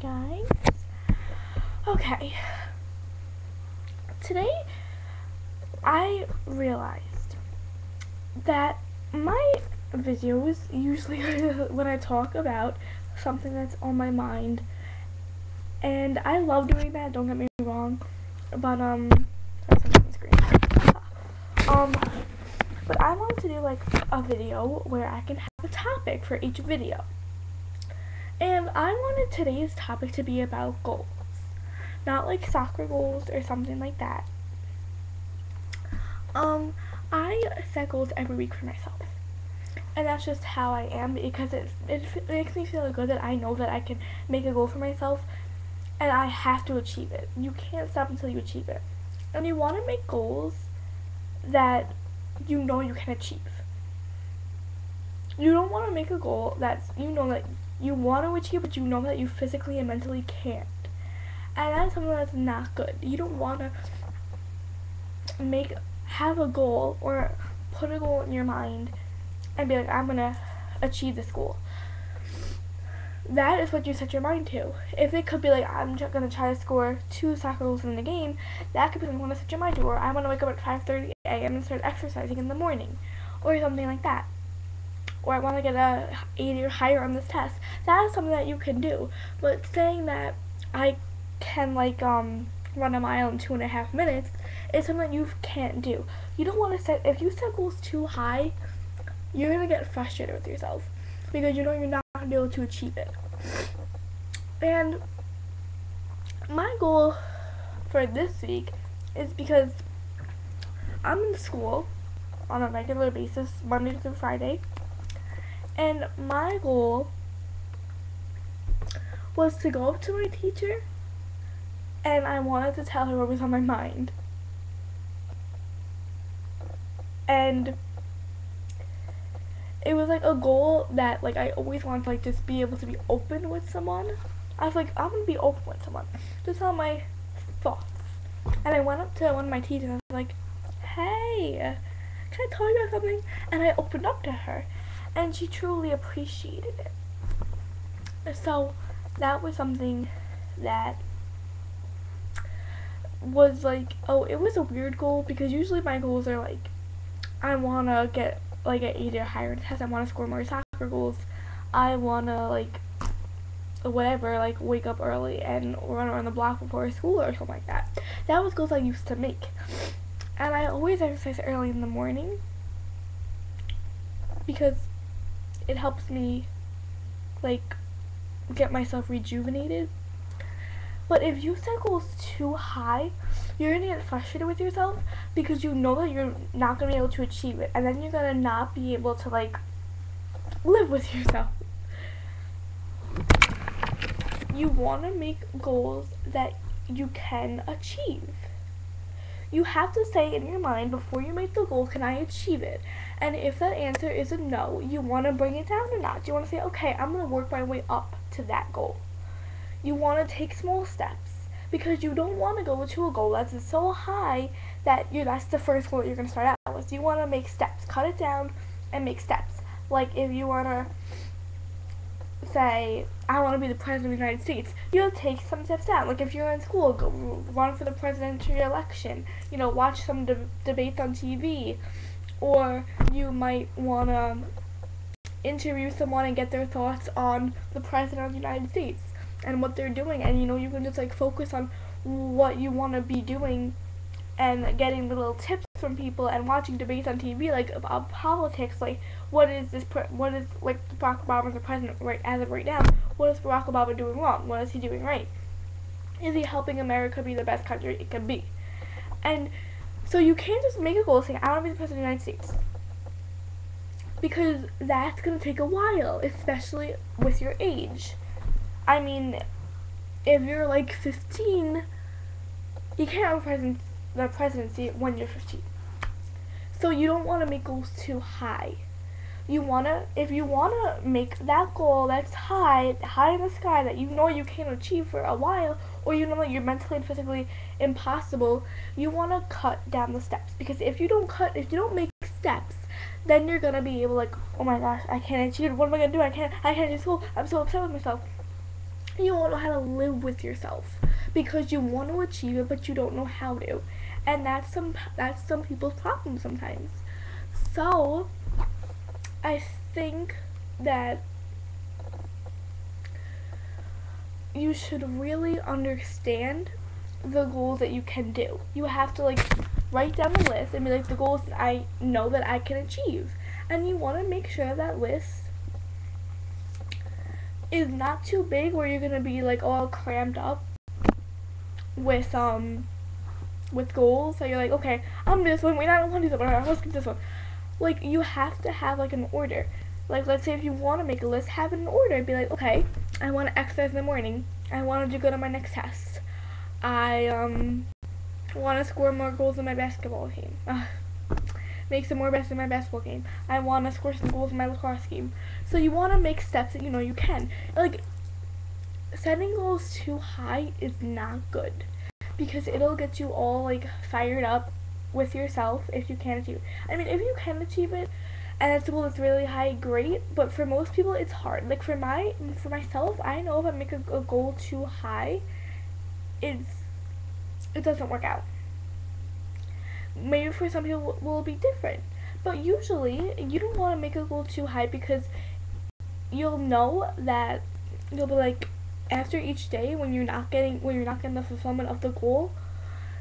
guys. Okay. Today, I realized that my videos usually when I talk about something that's on my mind, and I love doing that. Don't get me wrong, but um, um, but I want to do like a video where I can have a topic for each video. And I wanted today's topic to be about goals. Not like soccer goals or something like that. Um, I set goals every week for myself. And that's just how I am because it, it makes me feel good that I know that I can make a goal for myself and I have to achieve it. You can't stop until you achieve it. And you want to make goals that you know you can achieve. You don't want to make a goal that you know that you want to achieve, but you know that you physically and mentally can't. And that's something that's not good. You don't want to make have a goal or put a goal in your mind and be like, I'm gonna achieve this goal. That is what you set your mind to. If it could be like, I'm gonna try to score two soccer goals in the game, that could be something you want to set your mind to. Or I want to wake up at 5:30 a.m. and start exercising in the morning, or something like that or I want to get a 80 or higher on this test. That is something that you can do. But saying that I can like um run a mile in two and a half minutes is something you can't do. You don't want to set if you set goals too high, you're gonna get frustrated with yourself because you know you're not gonna be able to achieve it. And my goal for this week is because I'm in school on a regular basis, Monday through Friday. And my goal was to go up to my teacher and I wanted to tell her what was on my mind. And it was like a goal that like I always wanted to like just be able to be open with someone. I was like, I'm gonna be open with someone. To tell my thoughts. And I went up to one of my teachers and I was like, Hey, can I tell you about something? And I opened up to her and she truly appreciated it. So that was something that was like, oh, it was a weird goal because usually my goals are like, I want to get like an 80 or higher test, I want to score more soccer goals, I want to like, whatever, like wake up early and run around the block before school or something like that. That was goals I used to make. And I always exercise early in the morning because it helps me like get myself rejuvenated. But if you set goals too high, you're gonna get frustrated with yourself because you know that you're not gonna be able to achieve it, and then you're gonna not be able to like live with yourself. You wanna make goals that you can achieve. You have to say in your mind before you make the goal, can I achieve it? And if that answer is a no, you want to bring it down a notch. You want to say, okay, I'm going to work my way up to that goal. You want to take small steps because you don't want to go to a goal that's so high that you that's the first goal you're going to start out with. You want to make steps. Cut it down and make steps. Like if you want to say, I want to be the president of the United States, you'll take some steps down. Like if you're in school, go run for the presidential election. You know, watch some de- debates on TV or you might want to interview someone and get their thoughts on the president of the United States and what they're doing and you know you can just like focus on what you want to be doing and getting little tips from people and watching debates on TV like about politics like what is this what is like Barack Obama the president right as of right now what is Barack Obama doing wrong what is he doing right is he helping America be the best country it can be and so you can't just make a goal saying, I want to be the president of the United States. Because that's going to take a while, especially with your age. I mean, if you're like 15, you can't have president, the presidency when you're 15. So you don't want to make goals too high. You want to, if you want to make that goal that's high, high in the sky, that you know you can't achieve for a while, or you know that you're mentally and physically impossible, you want to cut down the steps. Because if you don't cut, if you don't make steps, then you're gonna be able like, oh my gosh, I can't achieve. What am I gonna do? I can't. I can't do school. I'm so upset with myself. You won't know how to live with yourself because you want to achieve it but you don't know how to. And that's some that's some people's problem sometimes. So I think that you should really understand the goals that you can do. You have to like write down the list and be like the goals that I know that I can achieve. And you want to make sure that list is not too big where you're going to be like all crammed up with um with goals. So you're like, okay, I'm this one. Wait, I don't want to do that one. Let's get this one. Like you have to have like an order. Like let's say if you want to make a list, have it in order. Be like, okay, I want to exercise in the morning. I want to do good on my next test. I um want to score more goals in my basketball game. Make some more best in my basketball game. I want to score some goals in my lacrosse game. So you want to make steps that you know you can. Like setting goals too high is not good because it'll get you all like fired up with yourself if you can achieve it. I mean, if you can achieve it and it's a goal that's really high, great. But for most people, it's hard. Like for my for myself, I know if I make a, a goal too high, it's it doesn't work out. Maybe for some people will be different, but usually you don't want to make a goal too high because you'll know that you'll be like after each day when you're not getting when you're not getting the fulfillment of the goal,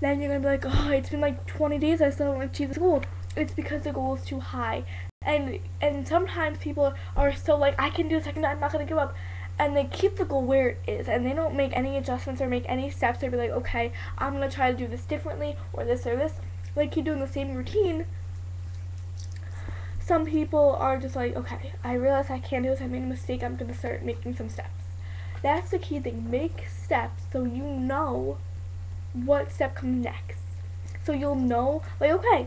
then you're gonna be like, oh, it's been like 20 days, I still haven't achieved the goal. It's because the goal is too high, and and sometimes people are so like, I can do this, I can, I'm not gonna give up, and they keep the goal where it is, and they don't make any adjustments or make any steps. They be like, okay, I'm gonna try to do this differently or this or this. Like keep doing the same routine. Some people are just like, okay, I realize I can't do this. I made a mistake. I'm gonna start making some steps. That's the key thing. Make steps so you know what step comes next. So you'll know, like, okay,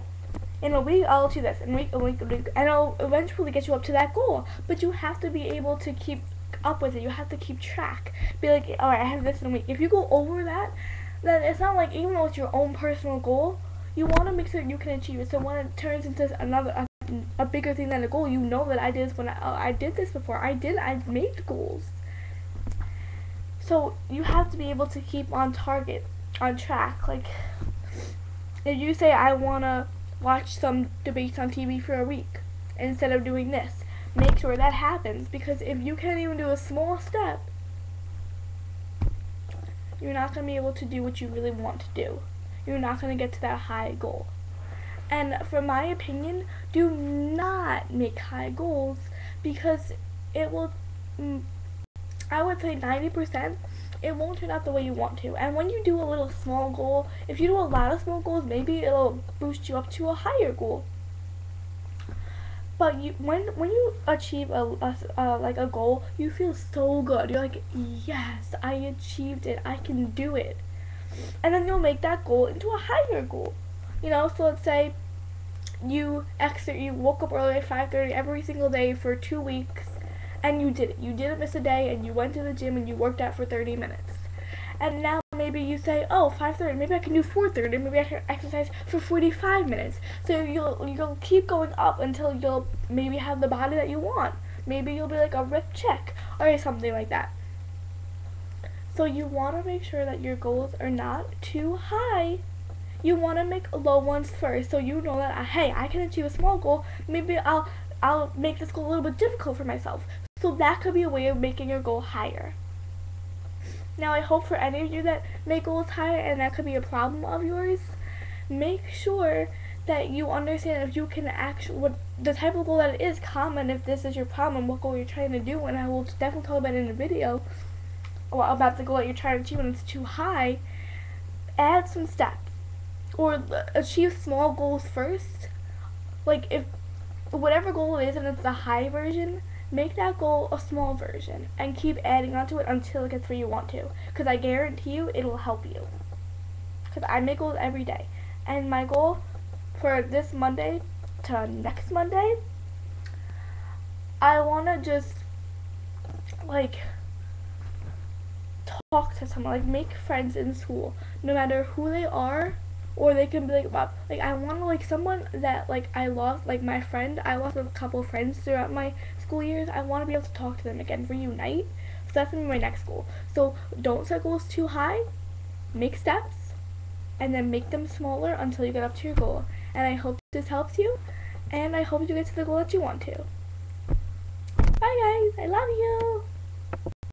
in a week I'll do this, in a week, a week, a week, and I'll eventually get you up to that goal. But you have to be able to keep up with it. You have to keep track. Be like, all right, I have this in a week. If you go over that, then it's not like even though it's your own personal goal, you want to make sure you can achieve it. So when it turns into another a, a bigger thing than a goal, you know that I did this when I, uh, I did this before. I did. I made goals. So you have to be able to keep on target, on track. Like, if you say, I want to watch some debates on TV for a week instead of doing this, make sure that happens. Because if you can't even do a small step, you're not going to be able to do what you really want to do. You're not going to get to that high goal. And from my opinion, do not make high goals because it will mm, I would say 90%, it won't turn out the way you want to. And when you do a little small goal, if you do a lot of small goals, maybe it'll boost you up to a higher goal. But you, when when you achieve a, a uh, like a goal, you feel so good. You're like, yes, I achieved it. I can do it. And then you'll make that goal into a higher goal. You know, so let's say you exit, you woke up early at 5:30 every single day for two weeks and you did it. You didn't miss a day and you went to the gym and you worked out for 30 minutes. And now maybe you say, oh, 5.30, maybe I can do 4.30, maybe I can exercise for 45 minutes. So you'll, you'll keep going up until you'll maybe have the body that you want. Maybe you'll be like a Rick Check or something like that. So you want to make sure that your goals are not too high. You want to make low ones first so you know that, hey, I can achieve a small goal. Maybe I'll I'll make this goal a little bit difficult for myself. So that could be a way of making your goal higher. Now I hope for any of you that make goals higher and that could be a problem of yours, make sure that you understand if you can actually what the type of goal that it is common if this is your problem what goal you're trying to do and I will definitely talk about it in a video about the goal that you're trying to achieve when it's too high add some steps or achieve small goals first like if whatever goal it is and it's the high version make that goal a small version and keep adding onto it until it gets where you want to. Because I guarantee you it'll help you. Because I make goals every day. And my goal for this Monday to next Monday, I want to just, like, talk to someone, like, make friends in school. No matter who they are, or they can be like about like I want to like someone that like I lost like my friend I lost a couple friends throughout my school years I want to be able to talk to them again reunite So that's gonna be my next goal. So don't set goals too high. Make steps, and then make them smaller until you get up to your goal. And I hope this helps you, and I hope you get to the goal that you want to. Bye guys, I love you.